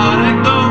I don't know.